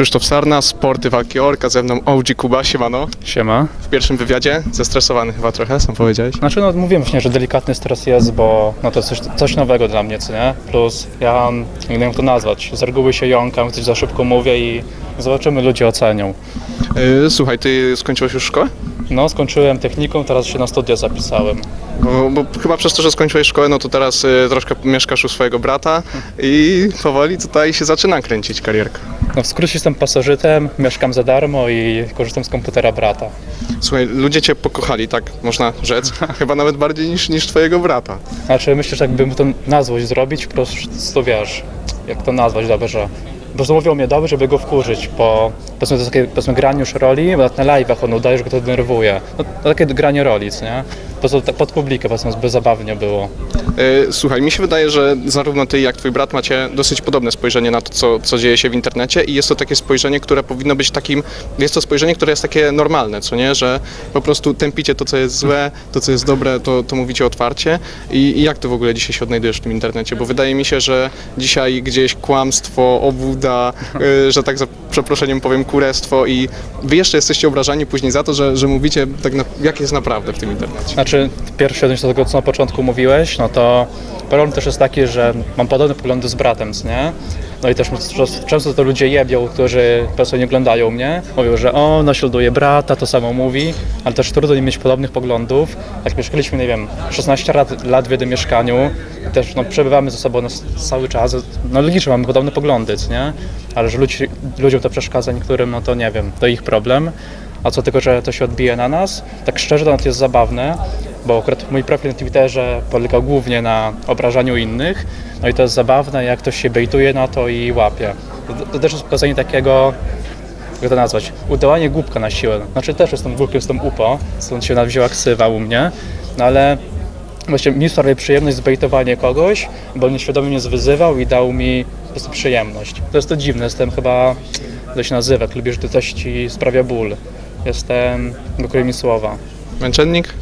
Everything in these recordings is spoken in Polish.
Krzysztof Sarna, Sporty Walki Orka, ze mną OG Kuba, siemano. Siema. W pierwszym wywiadzie, zestresowany chyba trochę, sam powiedziałeś. Znaczy, no mówiłem właśnie, że delikatny stres jest, bo no to coś, coś nowego dla mnie, co nie? Plus ja nie wiem jak to nazwać. Z reguły się jąkam, coś za szybko mówię i zobaczymy, ludzie ocenią. Yy, słuchaj, ty skończyłeś już szkołę? No, skończyłem techniką, teraz się na studia zapisałem. Bo, bo chyba przez to, że skończyłeś szkołę, no to teraz y, troszkę mieszkasz u swojego brata i powoli tutaj się zaczyna kręcić karierka. No, w skrócie jestem pasożytem, mieszkam za darmo i korzystam z komputera brata. Słuchaj, ludzie cię pokochali, tak można rzec, chyba nawet bardziej niż, niż twojego brata. Znaczy, myślę, że jakbym to na złość zrobić, po prostu wiesz, jak to nazwać dobrze. Po prostu mówią mnie dobrze, żeby go wkurzyć, bo powiedzmy, to jest takie powiedzmy, granie już roli, bo nawet na live'ach on udaje, że go to denerwuje. No, to takie granie roli, nie? Po prostu tak pod publikę, powiedzmy, by zabawnie było. Yy, słuchaj, mi się wydaje, że zarówno ty, jak twój brat macie dosyć podobne spojrzenie na to, co, co dzieje się w internecie i jest to takie spojrzenie, które powinno być takim, jest to spojrzenie, które jest takie normalne, co nie, że po prostu tępicie to, co jest złe, to, co jest dobre, to, to mówicie otwarcie. I, i jak ty w ogóle dzisiaj się odnajdujesz w tym internecie, bo wydaje mi się, że dzisiaj gdzieś kłamstwo, obłuda, yy, że tak przeproszeniem powiem kurestwo i wy jeszcze jesteście obrażani później za to, że, że mówicie tak na, jak jest naprawdę w tym internecie. Znaczy, pierwszy odnośnie do tego, co na początku mówiłeś, no to problem też jest taki, że mam podobne poglądy z bratem, nie? No i też często to ludzie jebią, którzy po nie oglądają mnie. Mówią, że o, naśladuje brata, to samo mówi, ale też trudno im mieć podobnych poglądów. Jak mieszkaliśmy, nie wiem, 16 lat, lat w jednym mieszkaniu, też no, przebywamy ze sobą cały czas, no logicznie mamy podobne poglądy, nie? Ale że ludzi, ludziom to przeszkadza, niektórym, no to nie wiem, to ich problem. A co tylko, że to się odbije na nas, tak szczerze to jest zabawne, bo akurat mój profil na Twitterze polegał głównie na obrażaniu innych, no i to jest zabawne, jak ktoś się bejtuje na to i łapie. To, też jest pokazanie takiego, jak to nazwać, udawanie głupka na siłę. Znaczy też jestem głupkiem, jestem upo, stąd się wzięła ksywa u mnie, no ale właśnie mi sprawia przyjemność zbejtowanie kogoś, bo nieświadomie mnie zwyzywał i dał mi po prostu przyjemność. To jest to dziwne, jestem chyba, to się nazywa, lubisz, gdy coś ci sprawia ból. Jestem, brakuje mi słowa. Męczennik?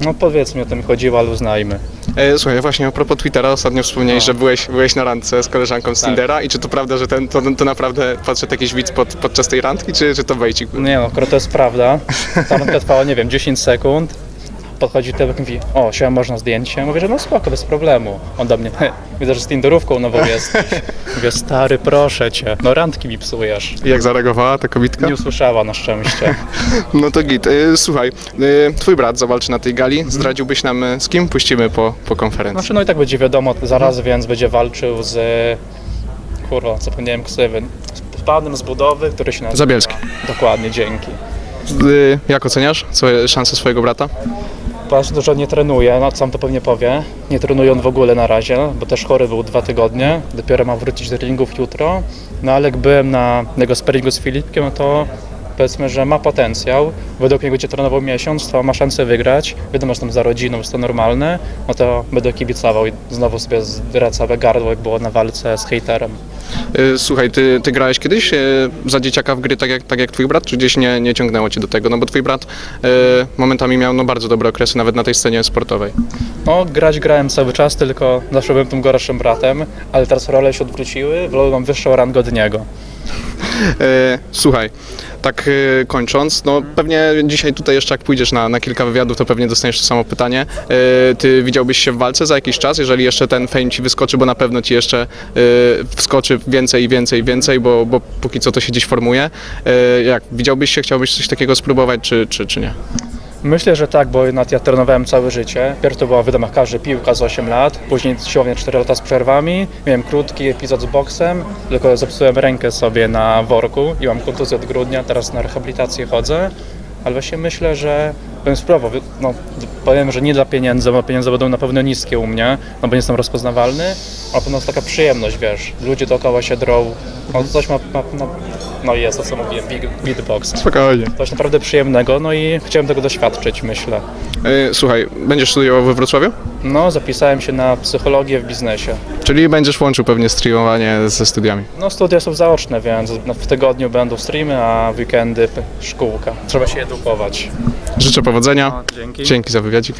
No powiedzmy o tym chodziło, ale uznajmy. E, słuchaj, właśnie a propos Twittera, ostatnio wspomniałeś, No. że byłeś, byłeś na randce z koleżanką z Tak. Tindera i czy to prawda, że ten, to, to naprawdę podszedł jakiś widz pod, podczas tej randki, czy, czy to bejcik? Nie no, akurat to jest prawda. Ta randka trwała, nie wiem, 10 sekund. Podchodzi typek i mówi, o, siema, można zdjęcie? Mówię, że no spoko, bez problemu. On do mnie, "He, widzę, że z Tinderówką nową jesteś. Mówię, stary, proszę cię, no randki mi psujesz. I jak zareagowała ta kobitka? Nie usłyszała na szczęście. No to git. E, słuchaj, e, twój brat zawalczy na tej gali, zdradziłbyś nam e, z kim puścimy po, po konferencji? Znaczy, no i tak będzie wiadomo zaraz, więc będzie walczył z... Kurwa, zapomniałem ksywy. Z panem z budowy, który się nazywa... Zabielski. Dokładnie, dzięki. Jak oceniasz swoje szanse swojego brata? Bardzo dużo nie trenuje, no sam to pewnie powie. Nie trenuje on w ogóle na razie, bo też chory był dwa tygodnie. Dopiero ma wrócić do ringów jutro. No ale jak byłem na jego sparingu z Filipkiem, no to powiedzmy, że ma potencjał. Według mnie będzie trenował miesiąc, to ma szansę wygrać. Wiadomo, że tam za rodziną jest to normalne. No to będę kibicował i znowu sobie zdra całe gardło, jak było na walce z hejterem. E, Słuchaj, ty, ty grałeś kiedyś e, za dzieciaka w gry tak jak, tak jak twój brat, czy gdzieś nie, nie ciągnęło cię do tego? No bo twój brat e, momentami miał no, bardzo dobre okresy, nawet na tej scenie sportowej. No, grać grałem cały czas, tylko zawsze byłem tym gorszym bratem, ale teraz role się odwróciły, wolę mam wyższą rangę od niego. E, słuchaj, tak e, kończąc, no pewnie dzisiaj tutaj jeszcze jak pójdziesz na, na kilka wywiadów, to pewnie dostaniesz to samo pytanie. E, ty widziałbyś się w walce za jakiś czas, jeżeli jeszcze ten fame ci wyskoczy, bo na pewno ci jeszcze wskoczy więcej i więcej i więcej, bo, bo póki co to się gdzieś formuje. Jak, widziałbyś się, chciałbyś coś takiego spróbować, czy, czy, czy nie? Myślę, że tak, bo nawet ja trenowałem całe życie. Pierw to była wiadomo każdy piłka z 8 lat, później siłownia 4 lata z przerwami. Miałem krótki epizod z boksem, tylko zepsułem rękę sobie na worku i mam kontuzję od grudnia, teraz na rehabilitację chodzę. Ale właśnie myślę, że bym spróbował. No, powiem, że nie dla pieniędzy, bo pieniądze będą na pewno niskie u mnie, no bo nie jestem rozpoznawalny, a na pewno jest taka przyjemność, wiesz, ludzie dookoła się drą, no coś ma, ma no, no jest to co mówiłem, beatbox. Spokojnie. Coś naprawdę przyjemnego, no i chciałem tego doświadczyć, myślę. E, słuchaj, będziesz studiował we Wrocławiu? No, zapisałem się na psychologię w biznesie. Czyli będziesz łączył pewnie streamowanie ze studiami. No, studia są zaoczne, więc no, w tygodniu będą streamy, a w weekendy szkółka. Trzeba się edukować. Życzę powodzenia. dzięki. Dzięki za wywiadzik.